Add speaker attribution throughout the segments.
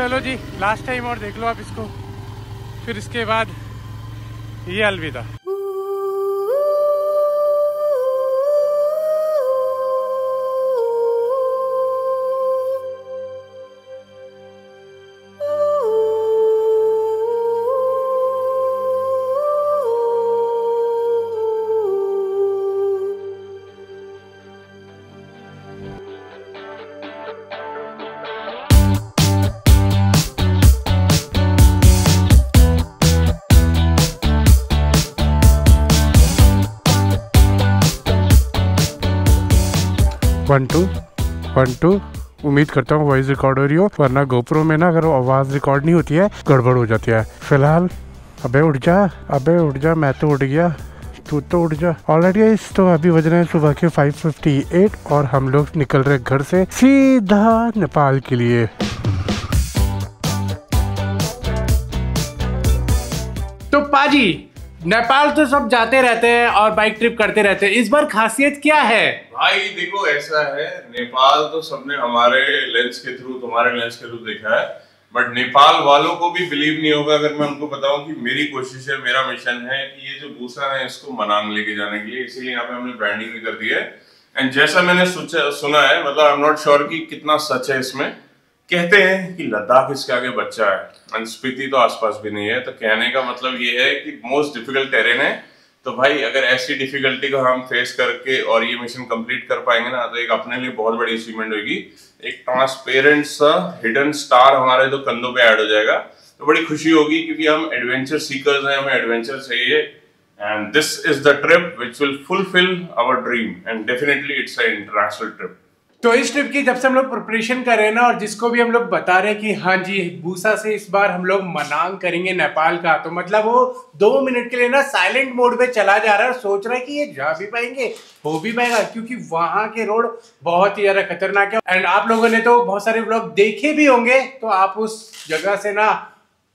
Speaker 1: चलो जी last time और देख लो आप इसको। फिर इसके बाद ये अलविदा। वन टू उम्मीद करता हूँ वॉइस रिकॉर्ड हो रही हो, वरना गोप्रो में ना अगर आवाज़ रिकॉर्ड नहीं होती है, गड़बड़ हो जाती है। फ़िलहाल, अबे उठ जा, अबे उठ जा, मैं तो उठ गया। तू तो उठ जा। ऑलरेडी इस तो अभी बज रहे हैं सुबह के 5:58 और हम लोग निकल रहे घर से सीधा नेपाल के लिए। तो पाजी नेपाल तो सब जाते रहते हैं और बाइक ट्रिप करते रहते हैं। इस बार खासियत क्या है?
Speaker 2: भाई, देखो, ऐसा है, नेपाल तो सबने हमारे लेंस के थ्रू तुम्हारे लेंस के थ्रू देखा है। बट नेपाल वालों को भी बिलीव नहीं होगा अगर मैं उनको बताऊँ कि मेरी कोशिश है, मेरा मिशन है कि ये जो भूसा है, इसको मनांग लेके जाने के लिए। इसीलिए यहाँ पे हमने ब्रांडिंग भी कर दी है। एंड जैसा मैंने सुना है मतलब आई एम नॉट श्योर कि कितना सच है इसमें। कहते हैं कि लद्दाख इसके आगे बच्चा है। एंड तो आसपास भी नहीं है। तो कहने का मतलब ये है कि मोस्ट डिफ़िकल्ट टेरेन है। तो भाई, अगर ऐसी डिफिकल्टी को हम फेस करके और ये मिशन कंप्लीट कर पाएँगे ना तो एक अपने लिए बहुत बड़ी अचीवमेंट होगी। एक ट्रांसपेरेंट सा हिडन स्टार हमारे तो कंधों पे ऐड हो जाएगा। तो बड़ी खुशी होगी क्योंकि हम एडवेंचर सीकर्स हैं, हमें एडवेंचर चाहिए। And this is the trip which will fulfil our dream and definitely it's international trip
Speaker 1: तो इस ट्रिप की जब से हम लोग प्रिपरेशन कर रहे हैं ना और जिसको भी हम लोग बता रहे हैं कि हाँ जी भूसा से इस बार हम लोग मनांग करेंगे नेपाल का तो मतलब वो दो मिनट के लिए ना साइलेंट मोड पे चला जा रहा है और सोच रहा है कि ये जा भी पाएँगे हो भी पाएगा क्योंकि वहाँ के रोड बहुत ही ज़्यादा खतरनाक है। एंड आप लोगों ने तो बहुत सारे ब्लॉग देखे भी होंगे तो आप उस जगह से ना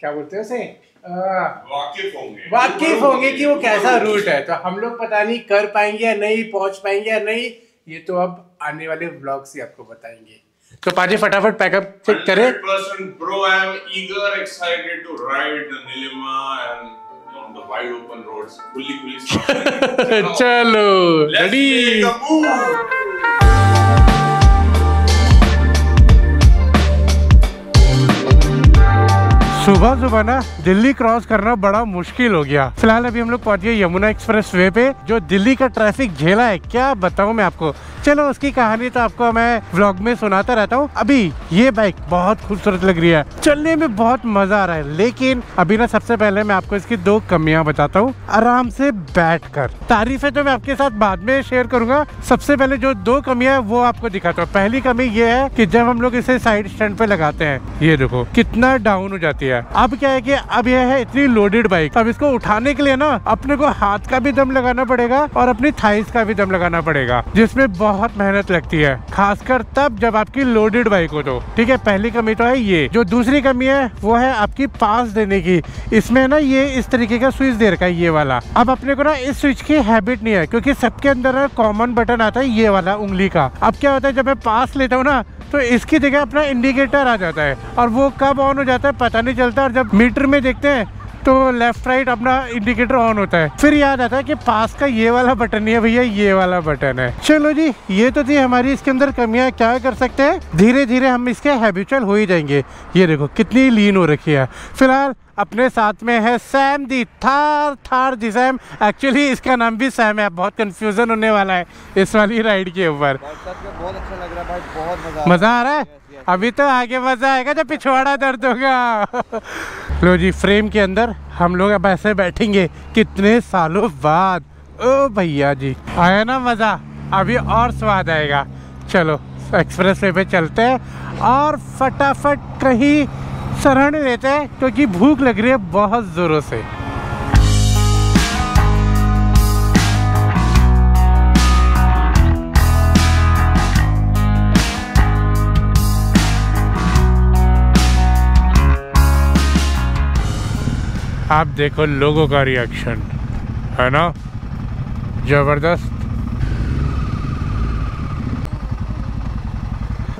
Speaker 1: क्या बोलते हैं उसे?
Speaker 2: वाकिफ होंगे।
Speaker 1: वाकिफ होंगे कि वो कैसा रूट है। तो हम लोग पता नहीं कर पाएँगे या नहीं पहुँच पाएँगे या नहीं ये तो अब आने वाले व्लॉग से आपको बताएँगे। तो पाजी फटाफट पैकअप चेक करें।
Speaker 2: 100% bro I am eager excited to ride the Nilima and on the wide open roads. Fully fully
Speaker 1: चलो रेडी सुबह सुबह ना दिल्ली क्रॉस करना बड़ा मुश्किल हो गया। फ़िलहाल अभी हम लोग पहुँच गए यमुना एक्सप्रेस वे पे जो दिल्ली का ट्रैफ़िक झेला है क्या बताऊँ मैं आपको? चलो, उसकी कहानी तो आपको मैं व्लॉग में सुनाता रहता हूँ। अभी ये बाइक बहुत खूबसूरत लग रही है। चलने में बहुत मज़ा आ रहा है, लेकिन अभी ना सबसे पहले मैं आपको इसकी दो कमियाँ बताता हूँ। आराम से बैठ कर तारीफें तो मैं आपके साथ बाद में शेयर करूँगा। सबसे पहले जो दो कमियाँ वो आपको दिखाता हूँ। पहली कमी ये है कि जब हम लोग इसे साइड स्टैंड पे लगाते हैं, ये देखो, कितना डाउन हो जाती है। अब क्या है कि अब यह है इतनी लोडेड बाइक अब इसको उठाने के लिए ना अपने को हाथ का भी दम लगाना पड़ेगा और अपनी थाइस का भी दम लगाना पड़ेगा, जिसमें बहुत मेहनत लगती है, खासकर तब जब आपकी लोडेड बाइक हो तो। ठीक है, पहली कमी तो है ये। जो दूसरी कमी है, वो है आपकी पास देने की। इसमें ना ये इस तरीके का स्विच दे रखा है, ये वाला। अब अपने को ना इस स्विच की हैबिट नहीं है, क्योंकि सबके अंदर कॉमन बटन आता है, ये वाला उंगली का। अब क्या होता है, जब मैं पास लेता हूँ ना तो इसकी जगह अपना इंडिकेटर आ जाता है। और वो कब ऑन हो जाता है, पता नहीं चलता। और जब मीटर में देखते हैं तो लेफ़्ट राइट अपना इंडिकेटर ऑन होता है। फिर याद आता है कि पास का ये वाला बटन नहीं है भैया ये वाला बटन है। चलो जी ये तो थी हमारी इसके अंदर कमियाँ क्या कर सकते हैं? धीरे धीरे हम इसके हैबिचुअल हो ही जाएँगे। ये देखो कितनी लीन हो रखी है। फ़िलहाल अपने साथ में है Sam the Thar Thar the Sam actually इसका नाम भी सैम है। बहुत कंफ्यूजन होने वाला है इस वाली राइड के ऊपर।
Speaker 3: बहुत अच्छा लग रहा है भाई बहुत मज़ा
Speaker 1: मज़ा आ रहा है? अभी तो आगे मज़ा आएगा जब पिछवाड़ा दर्द होगा। लो जी फ्रेम के अंदर हम लोग अब ऐसे बैठेंगे कितने सालों बाद। ओ भैया जी, आया ना मज़ा? अभी और स्वाद आएगा। चलो एक्सप्रेस वे पे चलते हैं और फटाफट कहीं शरण लेते हैं, क्योंकि भूख लग रही है बहुत जोरों से। आप देखो लोगों का रिएक्शन है ना? ज़बरदस्त।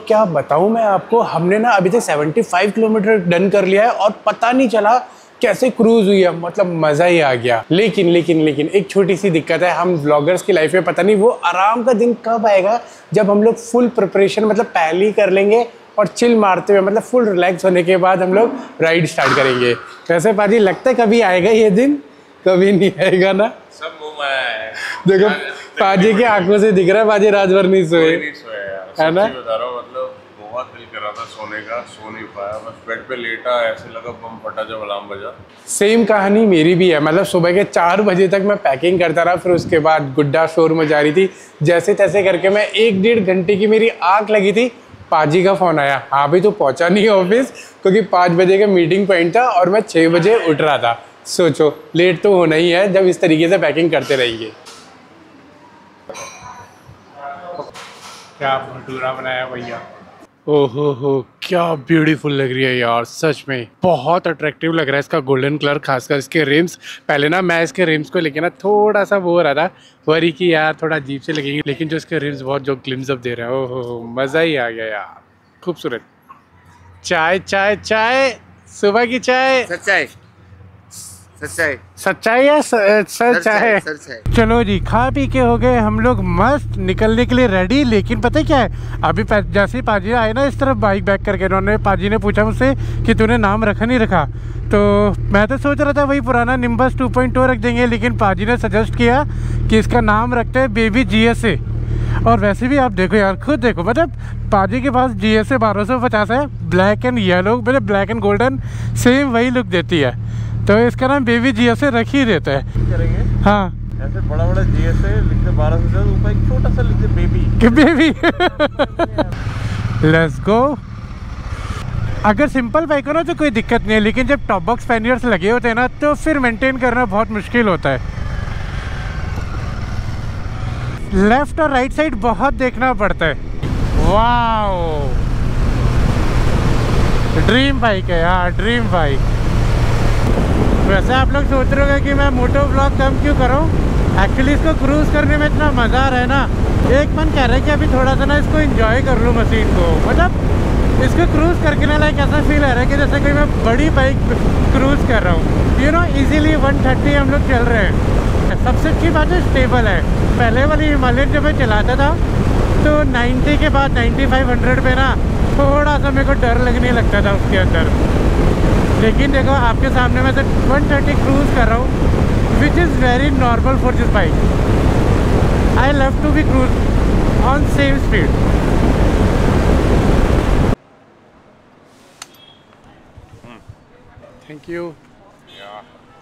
Speaker 4: क्या बताऊँ मैं आपको, हमने ना अभी तक 75 किलोमीटर डन कर लिया है और पता नहीं चला कैसे क्रूज हुई है। मतलब मज़ा ही आ गया। लेकिन लेकिन लेकिन, एक छोटी सी दिक्कत है, हम ब्लॉगर्स की लाइफ में पता नहीं वो आराम का दिन कब आएगा जब हम लोग फुल प्रिपरेशन मतलब पहले ही कर लेंगे। और चिल मारते हुए मतलब फुल रिलैक्स होने के बाद हम लोग राइड स्टार्ट करेंगे। वैसे पाजी लगता है कभी आएगा ये दिन? कभी नहीं आएगा ना?
Speaker 2: सब है।
Speaker 4: देखो पाजी की आँखों से दिख रहा है पाजी रात भर नहीं सोए।
Speaker 2: कोई नहीं सोया यार
Speaker 4: है ना?
Speaker 2: बता रहा हूँ मतलब बहुत दिल कर रहा था सोने का सो नहीं पाया। बस बेड पे लेटा ऐसे लगा बम फटा जब अलार्म बजा।
Speaker 4: सेम कहानी मेरी भी है मतलब सुबह के चार बजे तक मैं पैकिंग करता रहा फिर उसके बाद गुड्डा शोर में जा रही थी। जैसे तैसे करके मैं एक डेढ़ घंटे की मेरी आँख लगी थी पाजी का फ़ोन आया। हाँ भी तो पहुँचा नहीं ऑफ़िस क्योंकि पाँच बजे का मीटिंग पॉइंट था और मैं छः बजे उठ रहा था। सोचो लेट तो होना ही है जब इस तरीके से पैकिंग करते रहिए। क्या भटूरा बनाया भैया। ओहो हो। क्या ब्यूटीफुल लग रही है यार, सच में। बहुत अट्रैक्टिव लग रहा है इसका गोल्डन कलर खासकर इसके रिम्स पहले ना मैं इसके रिम्स को लेके ना थोड़ा सा वो हो रहा था वरी की यार थोड़ा अजीब से लगेंगे, लेकिन जो इसके रिम्स बहुत, जो ग्लिम्स अप दे रहे हैं, ओहो, मज़ा ही आ गया यार। खूबसूरत। चाय चाय चाय। सुबह की चाय।
Speaker 3: सच्चाई। सच्चाई।
Speaker 4: सच्चाई है सच है।
Speaker 1: चलो जी खा पी के हो गए हम लोग मस्त निकलने के लिए रेडी लेकिन पता है क्या है? अभी जैसे ही पाजी आए ना इस तरफ़ बाइक बैक करके उन्होंने पाजी ने पूछा मुझसे कि तूने नाम रखा नहीं रखा? तो मैं तो सोच रहा था वही पुराना निम्बस 2.2 रख देंगे लेकिन पाजी ने सजेस्ट किया कि इसका नाम रखते हैं बेबी जी और वैसे भी आप देखो यार खुद देखो मतलब पाजी के पास जी एस ए बारह सौ पचास है ब्लैक एंड येलो मतलब ब्लैक एंड गोल्डन सेम वही लुक देती है। तो इसका नाम बेबी जी से रख ही देता है।
Speaker 3: करेंगे?
Speaker 1: हाँ।
Speaker 3: ऐसे बड़ा बड़ा जीएसए लिखते बारह सौ ऊपर एक छोटा सा लिखते बेबी।
Speaker 1: बेबी। लेट्स गो अगर सिंपल बाइक हो ना तो कोई दिक्कत नहीं है लेकिन जब टॉप बॉक्स पैनियर्स लगे होते हैं ना तो फिर मेंटेन करना बहुत मुश्किल होता है। लेफ़्ट और राइट साइड बहुत देखना पड़ता है। वाओ ड्रीम बाइक है यार ड्रीम बाइक वैसे आप लोग सोच रहे होंगे कि मैं मोटो ब्लॉग कम क्यों करूँ? एक्चुअली इसको क्रूज करने में इतना मज़ा आ रहा है ना। एक मन कह रहा है कि अभी थोड़ा सा ना इसको एंजॉय कर लूँ मशीन को। मतलब इसको क्रूज करके ना लाइक ऐसा फील आ रहा है कि जैसे कोई मैं बड़ी बाइक क्रूज कर रहा हूँ। यू नो इजीली 130 हम लोग चल रहे हैं। सबसे अच्छी बात है स्टेबल है। पहले वाली हिमालयन जब मैं चलाता था तो 90 के बाद 9500 पे ना थोड़ा सा मेरे को डर लगने लगता था उसके अंदर। लेकिन देखो, आपके सामने मैं सिर्फ़ वन थर्टी क्रूज कर रहा हूँ which is very normal for this bike I love to be cruise on same speed thank you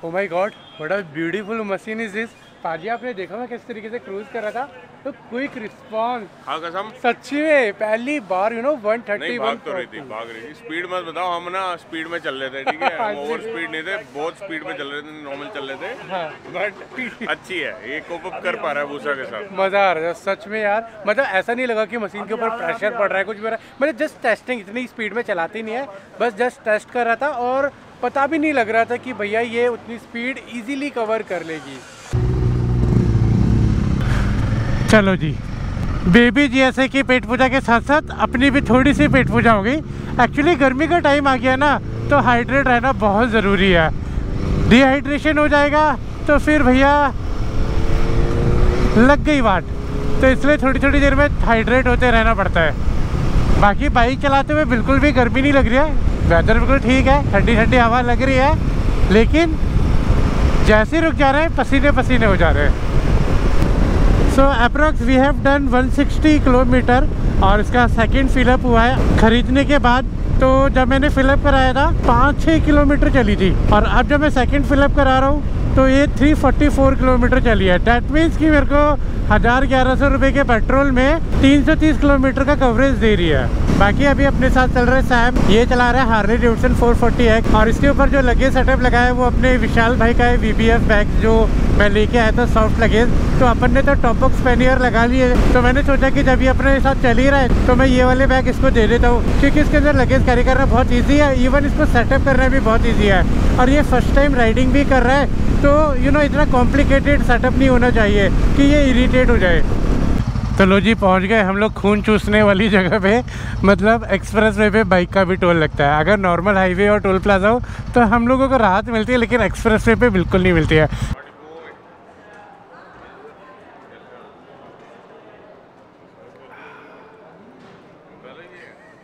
Speaker 1: oh my god what a beautiful machine is पाजी आपने देखा मैं किस तरीके से क्रूज कर रहा था? तो क्विक रिस्पॉन्स
Speaker 2: हाँ कसम।
Speaker 1: सच्ची में पहली बार यू नो वन
Speaker 2: थर्टी भाग तो रही थी भाग रही थी। स्पीड मत बताओ हम ना स्पीड में चल रहे थे ठीक है? हम ओवर स्पीड नहीं थे बहुत स्पीड में चल रहे थे नॉर्मल चल रहे थे।
Speaker 1: हाँ।
Speaker 2: बट अच्छी है ये कोप अप कर पा रहा है भूसा के साथ।
Speaker 1: मज़ा आ रहा है सच में यार। मतलब ऐसा नहीं लगा कि मशीन के ऊपर प्रेशर पड़ रहा है कुछ हो है। मतलब जस्ट टेस्टिंग इतनी स्पीड में चलाती नहीं है। बस जस्ट टेस्ट कर रहा था और पता भी नहीं लग रहा था कि भैया ये उतनी स्पीड इजीली कवर कर लेगी। चलो जी। बेबी जी, ऐसे की पेट पूजा के साथ साथ अपनी भी थोड़ी सी पेट पूजा हो गई एक्चुअली गर्मी का टाइम आ गया ना तो हाइड्रेट रहना बहुत ज़रूरी है। डिहाइड्रेशन हो जाएगा तो फिर भैया लग गई बात तो इसलिए थोड़ी थोड़ी देर में हाइड्रेट होते रहना पड़ता है। बाकी बाइक चलाते हुए बिल्कुल भी गर्मी नहीं लग रही है। वेदर बिल्कुल ठीक है ठंडी ठंडी हवा लग रही है, लेकिन जैसे रुक जा रहे हैं पसीने पसीने हो जा रहे हैं। So approx we have done 160 kilometre और इसका सेकेंड फिलअप हुआ है। खरीदने के बाद तो जब मैंने फिलअप कराया था पाँच छः किलोमीटर चली थी। और अब जब मैं सेकेंड फिलअप करा रहा हूँ तो ये 344 किलोमीटर चली है। डैट मीन्स कि मेरे को हज़ार ग्यारह सौ रुपये के पेट्रोल में 330 किलोमीटर का कवरेज दे रही है। बाकी अभी अपने साथ चल रहे सैम ये चला रहा है हार्ले डेविडसन 440 एक्स और इसके ऊपर जो लगेज सेटअप लगाया है, वो अपने विशाल भाई का है वी बैग जो मैं लेके आया था सॉफ्ट लगेज तो अपन ने तो टॉप बॉक्स पेनियर लगा लिए। तो मैंने सोचा कि जब ये अपने साथ चल ही रहा है तो मैं ये वाले बैग इसको दे देता हूँ, क्योंकि इसके अंदर लगेज कैरी करना बहुत ईजी है। इवन इसको सेटअप करना भी बहुत ईजी है। और ये फ़र्स्ट टाइम राइडिंग भी कर रहा है तो यू नो इतना कॉम्प्लिकेटेड सेटअप नहीं होना चाहिए कि ये इरीटेट हो जाए। तो लो जी पहुँच गए हम लोग खून चूसने वाली जगह पे। मतलब एक्सप्रेस वे पे बाइक का भी टोल लगता है। अगर नॉर्मल हाईवे और टोल प्लाजा हो तो हम लोगों को राहत मिलती है लेकिन एक्सप्रेस वे पे बिल्कुल नहीं मिलती है।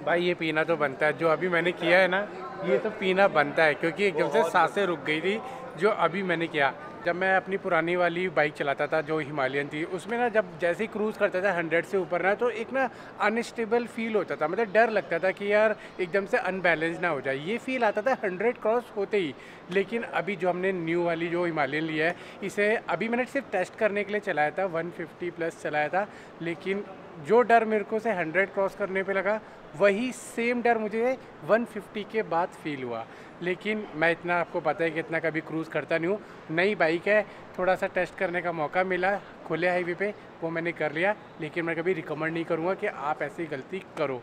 Speaker 1: भाई ये पीना तो बनता है। जो अभी मैंने किया है ना ये तो पीना बनता है क्योंकि एकदम से साँसें रुक गई थी जो अभी मैंने किया। जब मैं अपनी पुरानी वाली बाइक चलाता था, जो हिमालयन थी, उसमें ना जब जैसे ही क्रूज़ करता था हंड्रेड से ऊपर ना तो एक ना अनस्टेबल फील होता था। मतलब डर लगता था कि यार एकदम से अनबैलेंस ना हो जाए। ये फील आता था हंड्रेड क्रॉस होते ही। लेकिन अभी जो हमने न्यू वाली, जो हिमालयन लिया है, इसे अभी मैंने सिर्फ़ टेस्ट करने के लिए चलाया था 150 प्लस चलाया था। लेकिन जो डर मेरे को से 100 क्रॉस करने पे लगा वही सेम डर मुझे 150 के बाद फील हुआ। लेकिन मैं इतना आपको पता है कि इतना कभी क्रूज़ करता नहीं हूँ। नई बाइक है थोड़ा सा टेस्ट करने का मौका मिला, खुले हाईवे पे, वो मैंने कर लिया। लेकिन मैं कभी रिकमेंड नहीं करूँगा कि आप ऐसी गलती करो।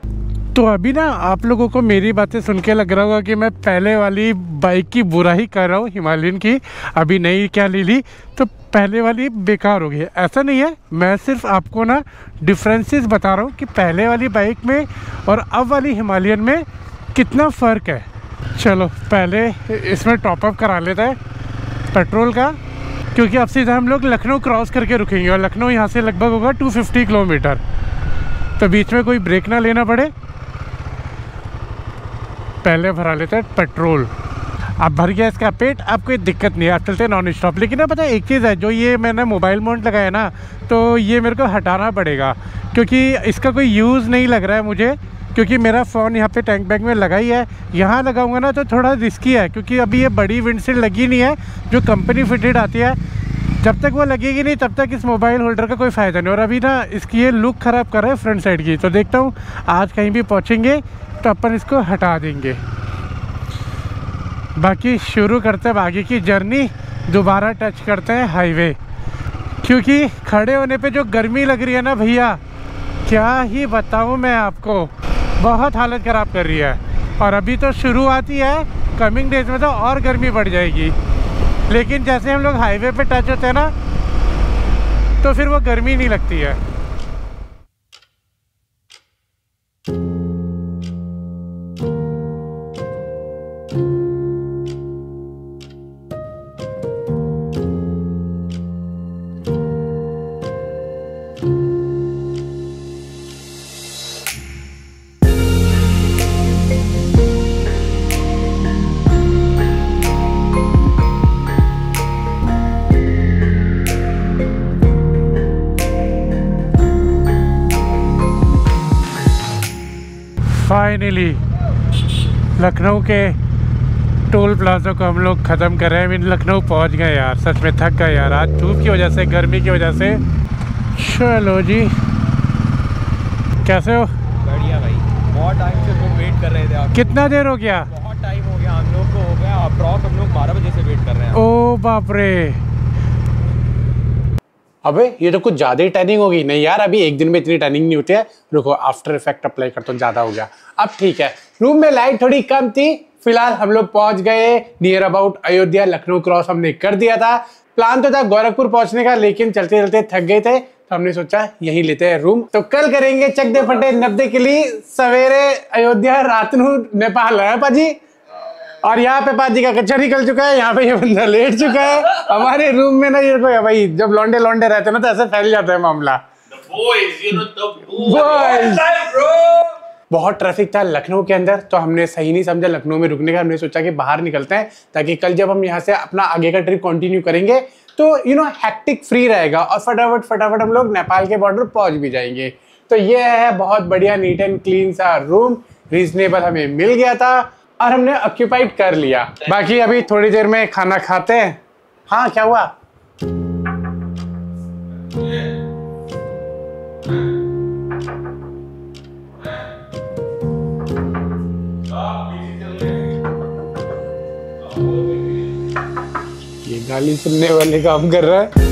Speaker 1: तो अभी ना आप लोगों को मेरी बातें सुन के लग रहा होगा कि मैं पहले वाली बाइक की बुराई कर रहा हूँ, हिमालयन की। अभी नई क्या ले ली? तो पहले वाली बेकार हो गई है। ऐसा नहीं है। मैं सिर्फ़ आपको ना डिफरेंसेस बता रहा हूँ कि पहले वाली बाइक में और अब वाली हिमालयन में कितना फ़र्क है। चलो, पहले इसमें टॉपअप करा लेते हैं। पेट्रोल का, क्योंकि अब सीधा हम लोग लखनऊ क्रॉस करके रुकेंगे और लखनऊ यहाँ से लगभग होगा 250 किलोमीटर। तो बीच में कोई ब्रेक ना लेना पड़े। पहले भरा लेते हैं पेट्रोल। अब भर गया इसका पेट अब कोई दिक्कत नहीं है। आप चलते नॉन स्टॉप लेकिन ना पता है, एक चीज़ है, जो ये मैंने मोबाइल माउंट लगाया ना तो ये मेरे को हटाना पड़ेगा। क्योंकि इसका कोई यूज़ नहीं लग रहा है मुझे, क्योंकि मेरा फ़ोन यहाँ पे टैंक बैग में लगा ही है। यहाँ लगाऊँगा ना तो थोड़ा रिस्की है, क्योंकि अभी ये बड़ी विंडशील्ड लगी नहीं है, जो कंपनी फिटेड आती है। जब तक वो लगेगी नहीं, तब तक इस मोबाइल होल्डर का कोई फ़ायदा नहीं। और अभी ना, इसकी ये लुक ख़राब कर रहा है फ्रंट साइड की। तो देखता हूँ, आज कहीं भी पहुँचेंगे तो अपन इसको हटा देंगे। बाकी शुरू करते हैं, आगे की जर्नी, दोबारा टच करते हैं हाईवे। क्योंकि खड़े होने पे जो गर्मी लग रही है ना भैया, क्या ही बताऊँ मैं आपको। बहुत हालत ख़राब कर रही है। और अभी तो शुरुआत ही है कमिंग डेज़ में तो और गर्मी बढ़ जाएगी। लेकिन जैसे हम लोग हाईवे पे टच होते हैं ना तो फिर वो गर्मी नहीं लगती है। लखनऊ के टोल प्लाजा को हम लोग ख़त्म कर रहे हैं। मीन लखनऊ पहुँच गए यार। सच में थक गए यार। आज धूप की वजह से गर्मी की वजह से। चलो जी। कैसे हो?
Speaker 3: बढ़िया भाई। बहुत टाइम से लोग वेट कर रहे थे आप।
Speaker 1: कितना देर हो गया?
Speaker 3: बहुत टाइम हो गया। हम लोग को हो गया अप्रॉक्स हम लोग बारह बजे से वेट कर रहे हैं।
Speaker 1: ओ बाप रे।
Speaker 4: अबे, ये तो कुछ ज़्यादा ही टर्निंग होगी। नहीं यार, अभी एक दिन में इतनी टर्निंग नहीं होती है। रुको आफ्टर इफ़ेक्ट अप्लाई कर तो ज़्यादा हो गया। अब ठीक है। रूम में लाइट थोड़ी कम थी। फ़िलहाल हम लोग पहुँच गए near about Ayodhya, Lucknow cross हमने कर दिया था। प्लान तो था गोरखपुर पहुँचने का, लेकिन चलते चलते थक गए थे। तो हमने सोचा, यहीं लेते हैं रूम तो कल करेंगे चक दे फटे नब्बे के लिए सवेरे अयोध्या, रात नेपाल है पाजी। और यहाँ पे पाजी का कच्चा निकल चुका है यहाँ पे ये बंदा लेट चुका है। हमारे रूम में ना ये कोई भाई जब लौंडे लौंडे रहते ना तो ऐसे फैल जाता है मामला। Boys! बहुत ट्रैफ़िक था लखनऊ के अंदर तो हमने सही नहीं समझा लखनऊ में रुकने का हमने सोचा कि बाहर निकलते हैं ताकि कल जब हम यहाँ से अपना आगे का ट्रिप कंटिन्यू करेंगे तो यू नो हैक्टिक फ्री रहेगा और फटाफट फटाफट हम लोग नेपाल के बॉर्डर पहुँच भी जाएँगे। तो ये है बहुत बढ़िया नीट एंड क्लीन सा रूम रीजनेबल हमें मिल गया था। और हमने ऑक्यूपाइड कर लिया। बाकी अभी थोड़ी देर में खाना खाते हैं। हाँ क्या हुआ? ये गाली सुनने वाले काम कर रहा है।